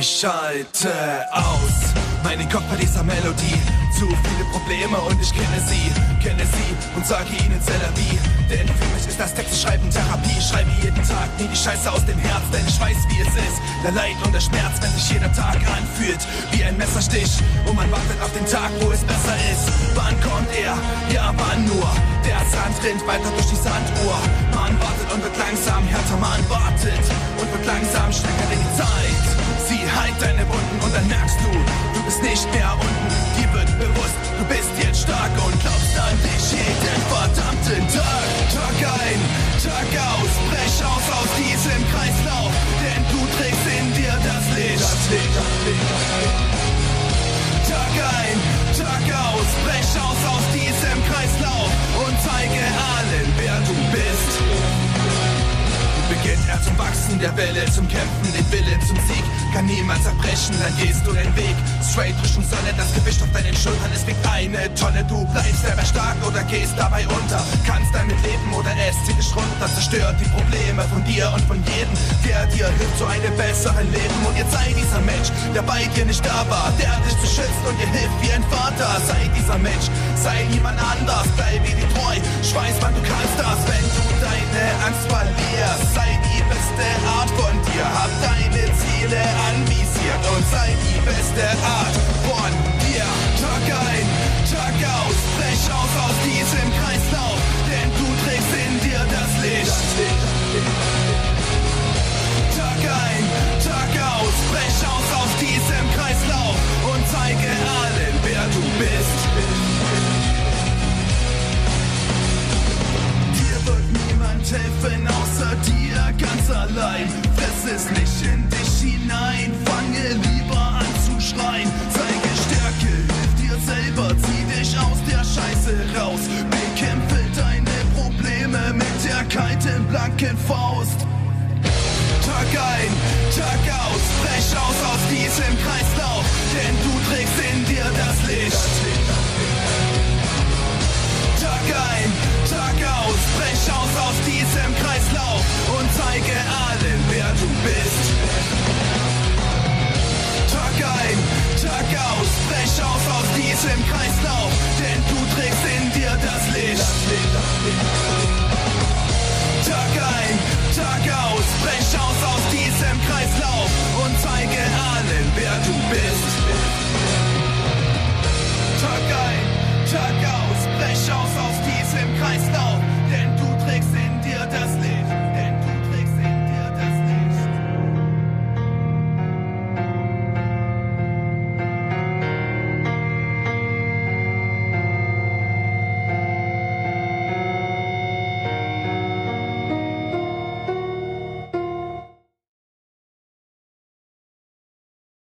Ich schalte aus meinen Kopf bei dieser Melodie. Zu viele Probleme und ich kenne sie, kenne sie und sage ihnen Cellavi. Denn für mich ist das Text schreiben Therapie. Schreibe jeden Tag mir die Scheiße aus dem Herz, denn ich weiß, wie es ist. Der Leid und der Schmerz, wenn sich jeder Tag anfühlt wie ein Messerstich. Und man wartet auf den Tag, wo es besser ist. Wann kommt er? Ja, wann nur? Der Sand rinnt weiter durch die Sanduhr. Man wartet und wird langsam härter, man wartet und wird langsam Zeit. Heilt deine Wunden und dann merkst du, du bist nicht mehr unten. Dir wird bewusst, du bist jetzt stark und glaubst an dich jeden verdammten Tag. Tag ein, Tag aus, brech aus aus diesem Kreislauf, denn du trägst in dir das Licht. Das Licht, das Licht, das Licht. Tag ein, Tag aus, brech aus aus diesem Kreislauf und zeige allen, wer du bist. Beginnt er zum Wachsen, der Wille zum Kämpfen, den Wille zum Sieg kann niemals erbrechen, dann gehst du den Weg. Straight Richtung Sonne, das Gewicht auf deinen Schultern, es wiegt eine Tonne. Du bleibst selber stark oder gehst dabei unter. Kannst damit leben oder es zieht dich runter, zerstört die Probleme von dir und von jedem, der dir hilft zu einem besseren Leben. Und jetzt sei dieser Mensch, der bei dir nicht da war, der dich beschützt und dir hilft wie ein Vater. Sei dieser Mensch, sei niemand anders, bleib sei die beste Art außer dir ganz allein. Fress es nicht in dich hinein, fange lieber an zu schreien. Zeige Stärke, hilf dir selber, zieh dich aus der Scheiße raus. Bekämpfe deine Probleme mit der kalten, blanken Faust. Tag ein, Tag aus, brech aus aus diesem Bye.